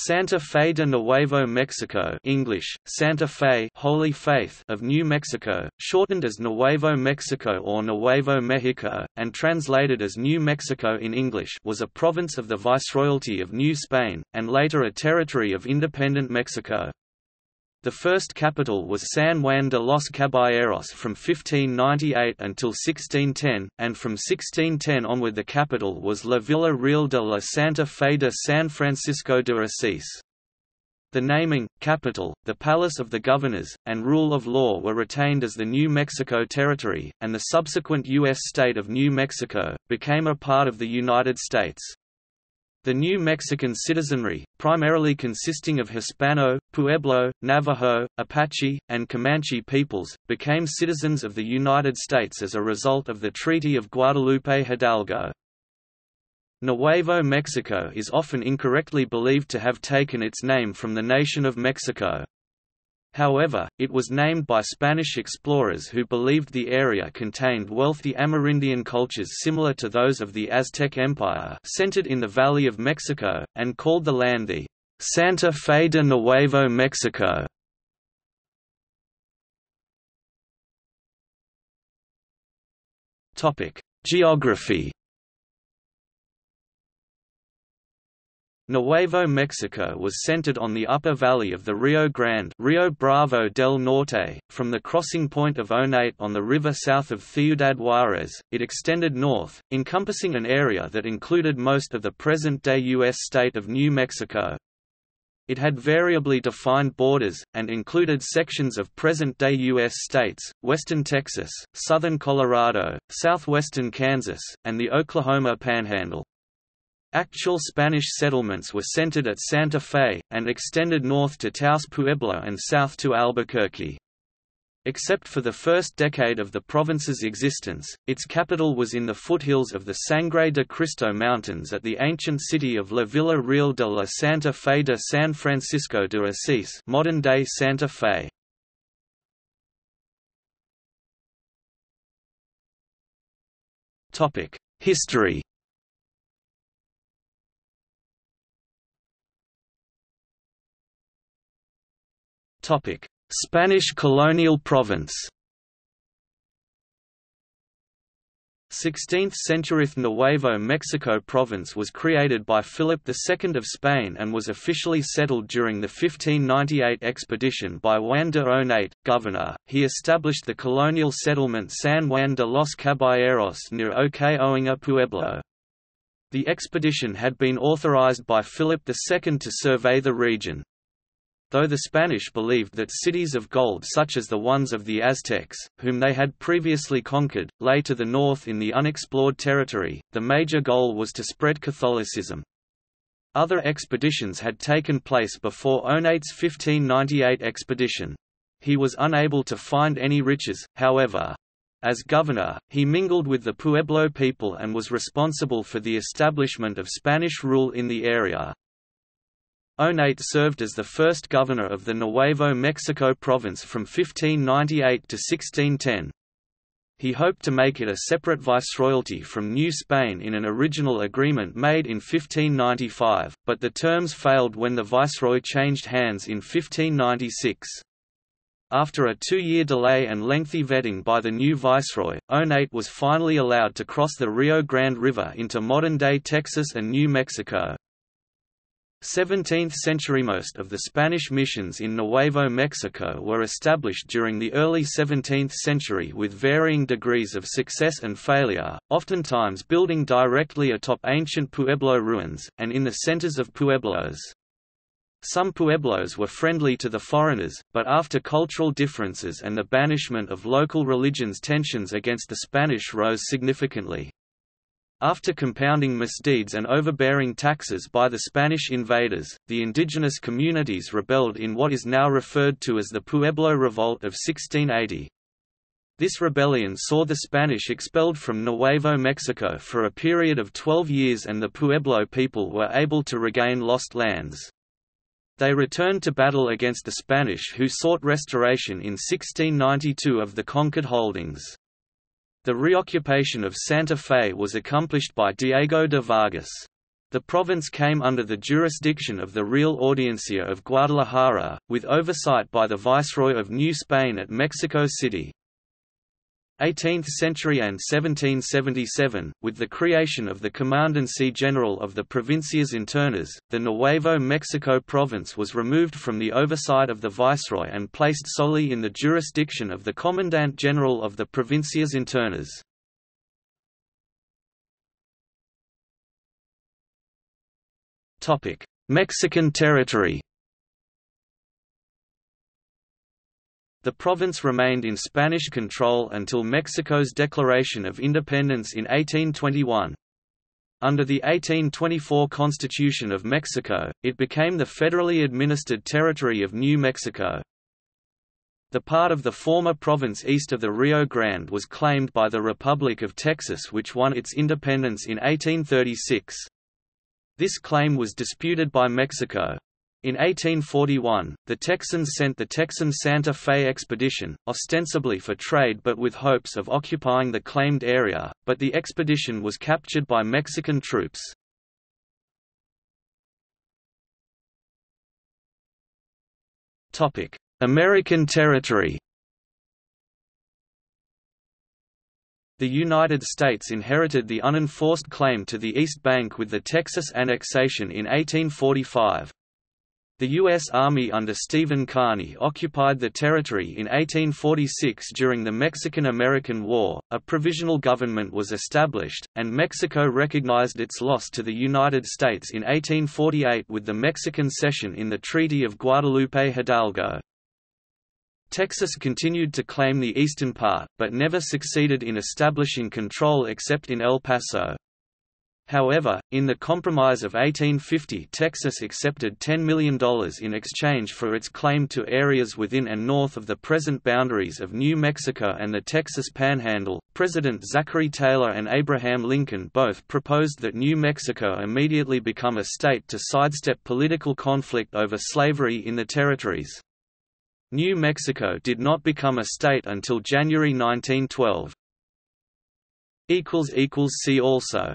Santa Fe de Nuevo Mexico English, Santa Fe Holy Faith of New Mexico, shortened as Nuevo Mexico or Nuevo Mexico, and translated as New Mexico in English was a province of the Viceroyalty of New Spain, and later a territory of independent Mexico. The first capital was San Juan de los Caballeros from 1598 until 1610, and from 1610 onward the capital was La Villa Real de la Santa Fe de San Francisco de Asís. The naming, capital, the palace of the governors, and rule of law were retained as the New Mexico Territory, and the subsequent U.S. state of New Mexico, became a part of the United States. The New Mexican citizenry, primarily consisting of Hispano, Pueblo, Navajo, Apache, and Comanche peoples, became citizens of the United States as a result of the Treaty of Guadalupe Hidalgo. Nuevo Mexico is often incorrectly believed to have taken its name from the nation of Mexico. However, it was named by Spanish explorers who believed the area contained wealthy Amerindian cultures similar to those of the Aztec Empire centered in the Valley of Mexico, and called the land the Santa Fe de Nuevo Mexico. Geography Nuevo Mexico was centered on the upper valley of the Rio Grande Rio Bravo del Norte, from the crossing point of Onate on the river south of Ciudad Juárez, it extended north, encompassing an area that included most of the present-day U.S. state of New Mexico. It had variably defined borders, and included sections of present-day U.S. states, western Texas, southern Colorado, southwestern Kansas, and the Oklahoma Panhandle. Actual Spanish settlements were centered at Santa Fe, and extended north to Taos Pueblo and south to Albuquerque. Except for the first decade of the province's existence, its capital was in the foothills of the Sangre de Cristo Mountains at the ancient city of La Villa Real de la Santa Fe de San Francisco de Asís modern-day Santa Fe. History Spanish colonial province 16th century Nuevo Mexico province was created by Philip II of Spain and was officially settled during the 1598 expedition by Juan de Onate, governor. He established the colonial settlement San Juan de los Caballeros near Oque Pueblo. The expedition had been authorized by Philip II to survey the region. Though the Spanish believed that cities of gold such as the ones of the Aztecs, whom they had previously conquered, lay to the north in the unexplored territory, the major goal was to spread Catholicism. Other expeditions had taken place before Onate's 1598 expedition. He was unable to find any riches, however. As governor, he mingled with the Pueblo people and was responsible for the establishment of Spanish rule in the area. Onate served as the first governor of the Nuevo Mexico province from 1598 to 1610. He hoped to make it a separate viceroyalty from New Spain in an original agreement made in 1595, but the terms failed when the viceroy changed hands in 1596. After a two-year delay and lengthy vetting by the new viceroy, Onate was finally allowed to cross the Rio Grande River into modern-day Texas and New Mexico. 17th century Most of the Spanish missions in Nuevo Mexico were established during the early 17th century with varying degrees of success and failure, oftentimes building directly atop ancient Pueblo ruins, and in the centers of pueblos. Some pueblos were friendly to the foreigners, but after cultural differences and the banishment of local religions tensions against the Spanish rose significantly. After compounding misdeeds and overbearing taxes by the Spanish invaders, the indigenous communities rebelled in what is now referred to as the Pueblo Revolt of 1680. This rebellion saw the Spanish expelled from Nuevo Mexico for a period of 12 years and the Pueblo people were able to regain lost lands. They returned to battle against the Spanish who sought restoration in 1692 of the conquered holdings. The reoccupation of Santa Fe was accomplished by Diego de Vargas. The province came under the jurisdiction of the Real Audiencia of Guadalajara, with oversight by the Viceroy of New Spain at Mexico City. 18th century and 1777, with the creation of the Comandancia General of the Provincias Internas, the Nuevo Mexico province was removed from the oversight of the Viceroy and placed solely in the jurisdiction of the Commandant General of the Provincias Internas. Mexican territory The province remained in Spanish control until Mexico's declaration of independence in 1821. Under the 1824 Constitution of Mexico, it became the federally administered territory of New Mexico. The part of the former province east of the Rio Grande was claimed by the Republic of Texas which won its independence in 1836. This claim was disputed by Mexico. In 1841, the Texans sent the Texan Santa Fe expedition, ostensibly for trade but with hopes of occupying the claimed area, but the expedition was captured by Mexican troops. American territory The United States inherited the unenforced claim to the East Bank with the Texas annexation in 1845. The U.S. Army under Stephen Kearny occupied the territory in 1846 during the Mexican–American War, a provisional government was established, and Mexico recognized its loss to the United States in 1848 with the Mexican cession in the Treaty of Guadalupe Hidalgo. Texas continued to claim the eastern part, but never succeeded in establishing control except in El Paso. However, in the Compromise of 1850 Texas accepted $10 million in exchange for its claim to areas within and north of the present boundaries of New Mexico and the Texas Panhandle. President Zachary Taylor and Abraham Lincoln both proposed that New Mexico immediately become a state to sidestep political conflict over slavery in the territories. New Mexico did not become a state until January 1912. See also